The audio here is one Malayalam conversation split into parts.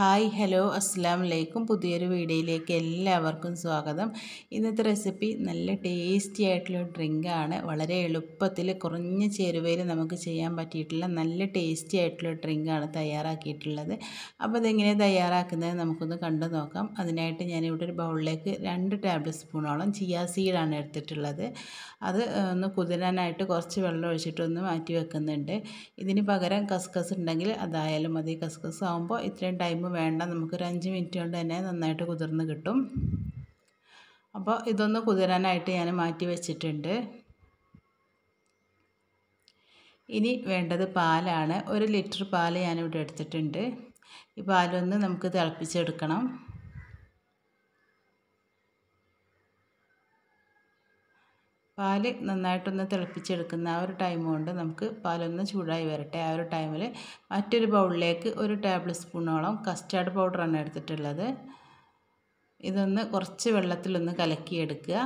ഹായ് ഹലോ അസ്സാം വലൈക്കും പുതിയൊരു വീഡിയോയിലേക്ക് എല്ലാവർക്കും സ്വാഗതം. ഇന്നത്തെ റെസിപ്പി നല്ല ടേസ്റ്റി ആയിട്ടുള്ള ഡ്രിങ്കാണ്. വളരെ എളുപ്പത്തിൽ കുറഞ്ഞ ചേരുവയിൽ നമുക്ക് ചെയ്യാൻ പറ്റിയിട്ടുള്ള നല്ല ടേസ്റ്റി ആയിട്ടുള്ള ഡ്രിങ്കാണ് തയ്യാറാക്കിയിട്ടുള്ളത്. അപ്പോൾ അതെങ്ങനെ തയ്യാറാക്കുന്നത് നമുക്കൊന്ന് കണ്ടു നോക്കാം. അതിനായിട്ട് ഞാനിവിടെ ഒരു ബൗളിലേക്ക് രണ്ട് ടേബിൾ സ്പൂണോളം ചിയാ സീഡാണ് എടുത്തിട്ടുള്ളത്. അത് ഒന്ന് കുതിരാനായിട്ട് കുറച്ച് വെള്ളം ഒഴിച്ചിട്ടൊന്ന് മാറ്റി വെക്കുന്നുണ്ട്. ഇതിന് പകരം കസ്കസ് ഉണ്ടെങ്കിൽ അതായാലും മതി. കസ്കസ് ആകുമ്പോൾ ഇത്രയും ടൈം വേണ്ട. നമുക്കൊരു അഞ്ച് മിനിറ്റ് കൊണ്ട് തന്നെ നന്നായിട്ട് കുതിർന്ന് കിട്ടും. അപ്പോൾ ഇതൊന്ന് കുതിരാനായിട്ട് ഞാൻ മാറ്റി വെച്ചിട്ടുണ്ട്. ഇനി വേണ്ടത് പാലാണ്. ഒരു ലിറ്റർ പാൽ ഞാനിവിടെ എടുത്തിട്ടുണ്ട്. ഈ പാലൊന്ന് നമുക്ക് തിളപ്പിച്ചെടുക്കണം. പാൽ നന്നായിട്ടൊന്ന് തിളപ്പിച്ചെടുക്കുന്ന ആ ഒരു ടൈം കൊണ്ട് നമുക്ക് പാലൊന്ന് ചൂടായി വരട്ടെ. ആ ഒരു ടൈമിൽ മറ്റൊരു ബൗളിലേക്ക് ഒരു ടേബിൾ സ്പൂണോളം കസ്റ്റാർഡ് പൗഡറാണ് എടുത്തിട്ടുള്ളത്. ഇതൊന്ന് കുറച്ച് വെള്ളത്തിലൊന്ന് കലക്കിയെടുക്കുക.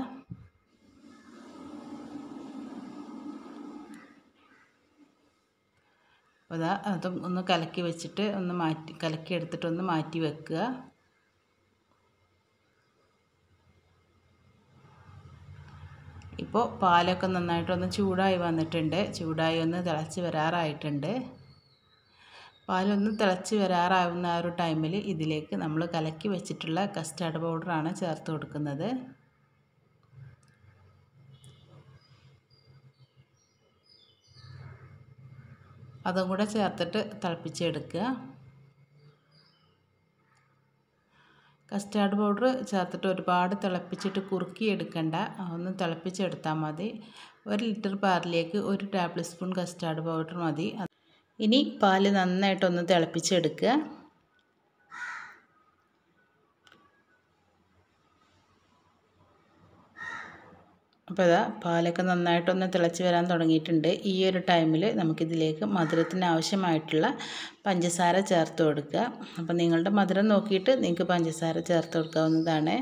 അപ്പോൾ അതാ അതും ഒന്ന് കലക്കി വെച്ചിട്ട് ഒന്ന് മാറ്റി കലക്കി എടുത്തിട്ട് ഒന്ന് മാറ്റി വെക്കുക. ഇപ്പോൾ പാലൊക്കെ നന്നായിട്ടൊന്ന് ചൂടായി വന്നിട്ടുണ്ട്. ചൂടായി ഒന്ന് തിളച്ച് വരാറായിട്ടുണ്ട്. പാലൊന്ന് തിളച്ച് വരാറാവുന്ന ആ ഒരു ടൈമിൽ ഇതിലേക്ക് നമ്മൾ കലക്കി വെച്ചിട്ടുള്ള കസ്റ്റാർഡ് പൗഡറാണ് ചേർത്ത് കൊടുക്കുന്നത്. അതും കൂടെ ചേർത്തിട്ട് തിളപ്പിച്ചെടുക്കുക. കസ്റ്റാർഡ് പൗഡർ ചേർത്തിട്ട് ഒരുപാട് തിളപ്പിച്ചിട്ട് കുറുക്കി എടുക്കണ്ട ഒന്ന് തിളപ്പിച്ചെടുത്താൽ മതി. ഒരു ലിറ്റർ പാലിലേക്ക് ഒരു ടേബിൾ സ്പൂൺ കസ്റ്റാർഡ് പൗഡർ മതി. ഇനി പാൽ നന്നായിട്ടൊന്ന് തിളപ്പിച്ചെടുക്കുക. അപ്പോൾ ഇതാ പാലൊക്കെ നന്നായിട്ടൊന്ന് തിളച്ച് വരാൻ തുടങ്ങിയിട്ടുണ്ട്. ഈ ഒരു ടൈമിൽ നമുക്കിതിലേക്ക് മധുരത്തിന് ആവശ്യമായിട്ടുള്ള പഞ്ചസാര ചേർത്ത് കൊടുക്കുക. അപ്പോൾ നിങ്ങളുടെ മധുരം നോക്കിയിട്ട് നിങ്ങൾക്ക് പഞ്ചസാര ചേർത്ത് കൊടുക്കാവുന്നതാണ്.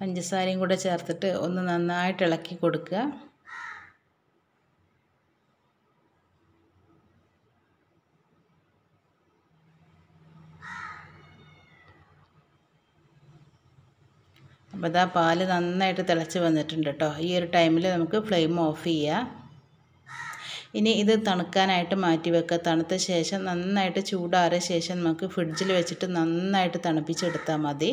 പഞ്ചസാരയും കൂടെ ചേർത്തിട്ട് ഒന്ന് നന്നായിട്ട് ഇളക്കി കൊടുക്കുക. അപ്പോൾ ഇതാ പാൽ നന്നായിട്ട് തിളച്ച് വന്നിട്ടുണ്ട് കേട്ടോ ഈ ഒരു ടൈമിൽ നമുക്ക് ഫ്ലെയിം ഓഫ് ചെയ്യാം. ഇനി ഇത് തണുക്കാനായിട്ട് മാറ്റി വെക്കുക തണുത്ത ശേഷം നന്നായിട്ട് ചൂടാറിയ ശേഷം നമുക്ക് ഫ്രിഡ്ജിൽ വെച്ചിട്ട് നന്നായിട്ട് തണുപ്പിച്ചെടുത്താൽ മതി.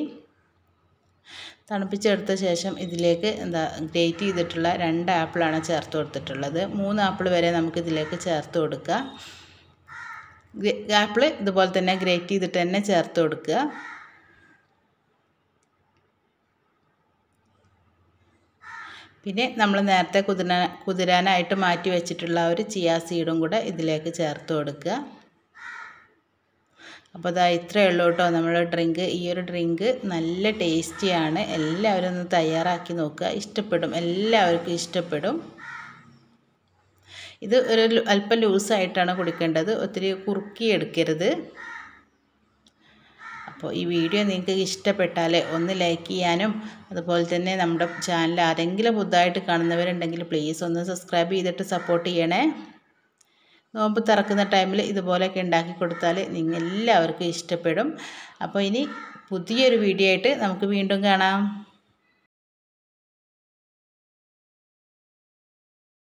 തണുപ്പിച്ചെടുത്ത ശേഷം ഇതിലേക്ക് എന്താ ഗ്രേറ്റ് ചെയ്തിട്ടുള്ള രണ്ട് ആപ്പിളാണ് ചേർത്ത് കൊടുത്തിട്ടുള്ളത്. മൂന്ന് ആപ്പിൾ വരെ നമുക്ക് ഇതിലേക്ക് ചേർത്ത് കൊടുക്കുക ആപ്പിൾ ഇതുപോലെ തന്നെ ഗ്രേറ്റ് ചെയ്തിട്ട് തന്നെ ചേർത്ത് കൊടുക്കുക പിന്നെ നമ്മൾ നേരത്തെ കുതിരാ കുതിരാനായിട്ട് മാറ്റി വെച്ചിട്ടുള്ള ഒരു ചിയാ സീഡും കൂടെ ഇതിലേക്ക് ചേർത്ത് കൊടുക്കുക. അപ്പോൾ അതാ ഇത്രയേ ഉള്ളൂ കേട്ടോ. നമ്മൾ ഡ്രിങ്ക് ഈ ഒരു ഡ്രിങ്ക് നല്ല ടേസ്റ്റിയാണ്. എല്ലാവരും ഒന്ന് തയ്യാറാക്കി നോക്കുക. ഇഷ്ടപ്പെടും. എല്ലാവർക്കും ഇഷ്ടപ്പെടും. ഇത് ഒരു അല്പം ലൂസായിട്ടാണ് കുടിക്കേണ്ടത്. ഒത്തിരി കുറുക്കി എടുക്കരുത്. അപ്പോൾ ഈ വീഡിയോ നിങ്ങൾക്ക് ഇഷ്ടപ്പെട്ടാൽ ഒന്ന് ലൈക്ക് ചെയ്യാനും അതുപോലെ തന്നെ നമ്മുടെ ചാനൽ ആരെങ്കിലും പുതുതായിട്ട് കാണുന്നവരുണ്ടെങ്കിൽ പ്ലീസ് ഒന്ന് സബ്സ്ക്രൈബ് ചെയ്തിട്ട് സപ്പോർട്ട് ചെയ്യണേ. നോമ്പ് തുറക്കുന്ന ടൈമിൽ ഇതുപോലെയൊക്കെ ഉണ്ടാക്കി കൊടുത്താൽ നിങ്ങൾ എല്ലാവർക്കും ഇഷ്ടപ്പെടും. അപ്പോൾ ഇനി പുതിയൊരു വീഡിയോ ആയിട്ട് നമുക്ക് വീണ്ടും കാണാം.